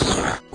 Master.